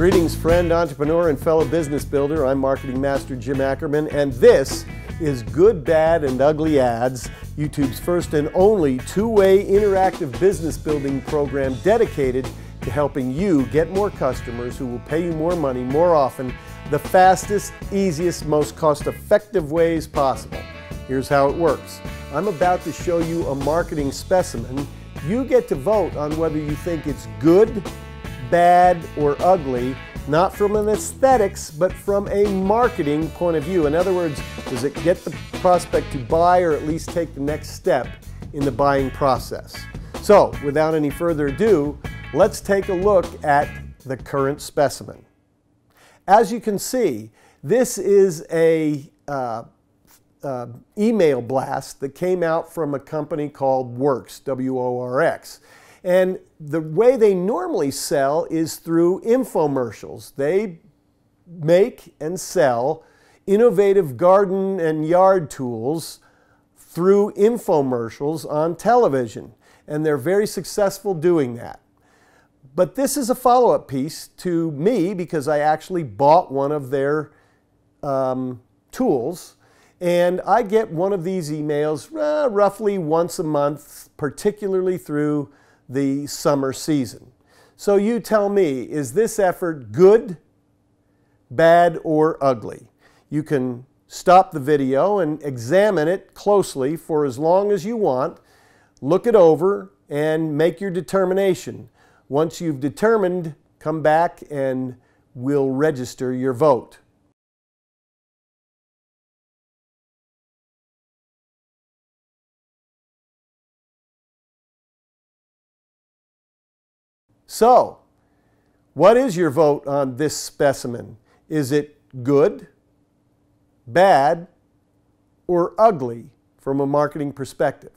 Greetings, friend, entrepreneur, and fellow business builder. I'm Marketing Master Jim Ackerman, and this is Good, Bad, and Ugly Ads, YouTube's first and only two way interactive business building program dedicated to helping you get more customers who will pay you more money more often the fastest, easiest, most cost effective ways possible. Here's how it works I'm about to show you a marketing specimen. You get to vote on whether you think it's good, bad, or ugly, not from an aesthetics, but from a marketing point of view. In other words, does it get the prospect to buy or at least take the next step in the buying process? So, without any further ado, let's take a look at the current specimen. As you can see, this is a uh, uh, email blast that came out from a company called Worx, W O R X. And the way they normally sell is through infomercials. They make and sell innovative garden and yard tools through infomercials on television. And they're very successful doing that. But this is a follow up piece to me because I actually bought one of their um, tools and I get one of these emails uh, roughly once a month, particularly through the summer season. So you tell me, is this effort good, bad, or ugly? You can stop the video and examine it closely for as long as you want, look it over, and make your determination. Once you've determined, come back and we'll register your vote. So, what is your vote on this specimen? Is it good, bad, or ugly from a marketing perspective?